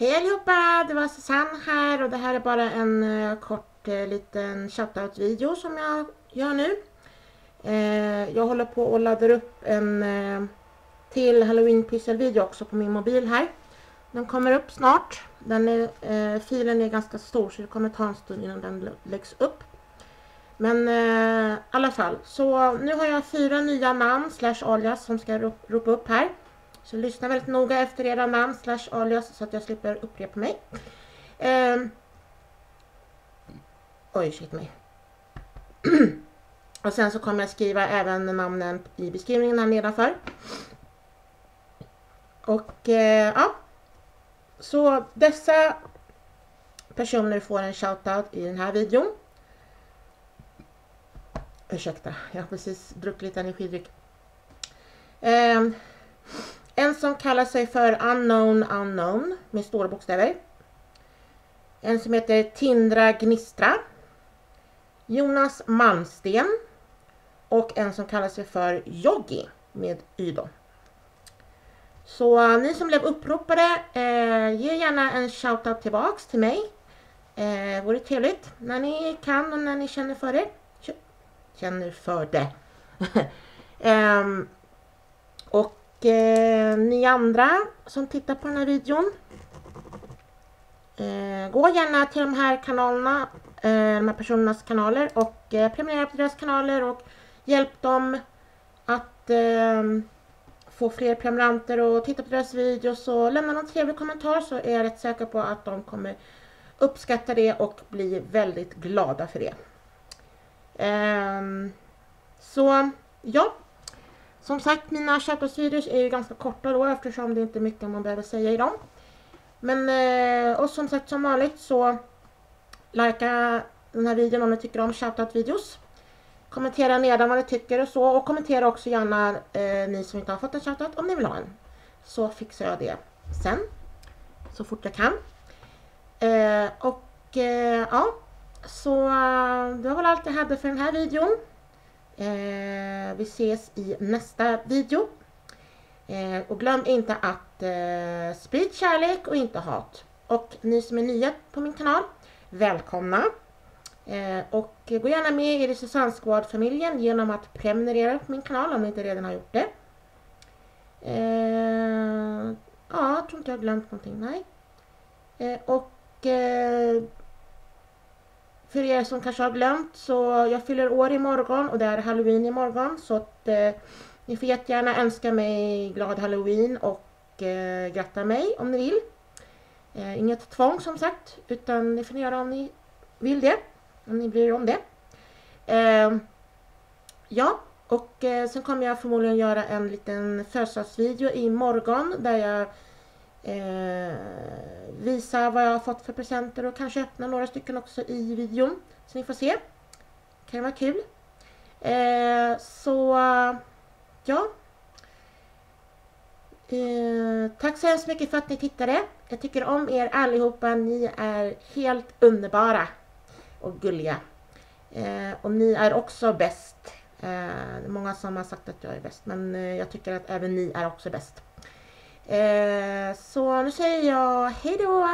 Hej allihopa! Det var Susanne här och det här är bara en uh, kort uh, liten shoutout video som jag gör nu. Uh, jag håller på och laddar upp en till halloween pyssel video också på min mobil här. Den kommer upp snart. Den är, filen är ganska stor så det kommer ta en stund innan den läggs upp. Men i alla fall, så nu har jag fyra nya namn slash alias som ska ropa upp här. Så lyssna väldigt noga efter era namn slash alias så att jag slipper upprepa mig. Um, oj, shit mig. och sen så kommer jag skriva även namnen i beskrivningen här nedanför. Och eh, ja. Så dessa personer får en shoutout i den här videon. Ursäkta, jag har precis druckit lite energidryck. Um, en som kallar sig för Unknown Unknown med stora bokstäver. En som heter Tindra Gnistra. Jonas Malmsten. Och en som kallar sig för Joggi med Y då. Så eh, ni som blev uppropade, eh, ge gärna en shoutout tillbaks till mig. Eh, vore trevligt när ni kan och när ni känner för det. Känner för det. um, och eh, ni andra som tittar på den här videon. Eh, gå gärna till de här kanalerna, eh, de här personernas kanaler och eh, prenumerera på deras kanaler och hjälp dem att eh, få fler prenumeranter och titta på deras videos och lämna någon trevlig kommentar så är jag rätt säker på att de kommer uppskatta det och bli väldigt glada för det. Ehm, så ja, som sagt, mina shoutouts-videos är ju ganska korta då eftersom det inte är mycket man behöver säga i dem. Men, eh, och som sagt som vanligt så likea den här videon om ni tycker om shoutout-videos. Kommentera nedan vad ni tycker och så och kommentera också gärna eh, ni som inte har fått en shoutout om ni vill ha en. Så fixar jag det sen. Så fort jag kan. Eh, och eh, ja, så eh, det var väl allt jag hade för den här videon. Eh, vi ses i nästa video. Eh, och glöm inte att eh, sprid kärlek och inte hat. Och ni som är nya på min kanal, välkomna! Eh, och gå gärna med i Susanne Squad-familjen genom att prenumerera på min kanal om ni inte redan har gjort det. Eh, ja, jag tror inte jag har glömt någonting, nej. Eh, och eh, för er som kanske har glömt så jag fyller år imorgon och det är halloween imorgon så att eh, ni får jättegärna önska mig glad halloween och eh, gratta mig om ni vill. Eh, inget tvång som sagt utan ni får göra om ni vill det. Om ni bryr er om det. Eh, ja, och eh, sen kommer jag förmodligen göra en liten födelsedagsvideo imorgon där jag eh, visa vad jag har fått för presenter och kanske öppna några stycken också i videon. Så ni får se. Det kan vara kul. Eh, så ja. Eh, tack så hemskt mycket för att ni tittade. Jag tycker om er allihopa. Ni är helt underbara och gulliga. Eh, och ni är också bäst. Eh, det är många som har sagt att jag är bäst men eh, jag tycker att även ni är också bäst. Eh, så nu säger jag hejdå!